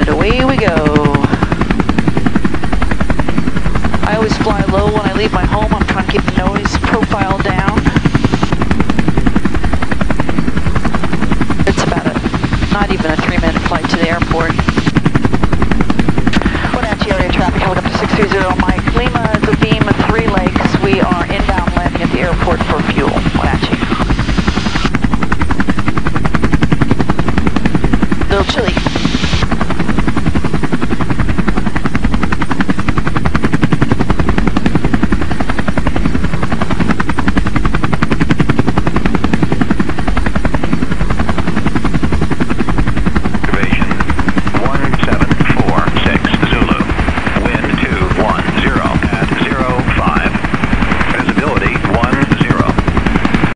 And away we go. I always fly low when I leave my home. I'm trying to keep the noise profile down. It's about a, not even a three minute flight to the airport. One Apache area traffic coming up to 630 Mike Lima is a beam of three lakes. We are inbound landing at the airport for fuel. One Apache. A little chilly.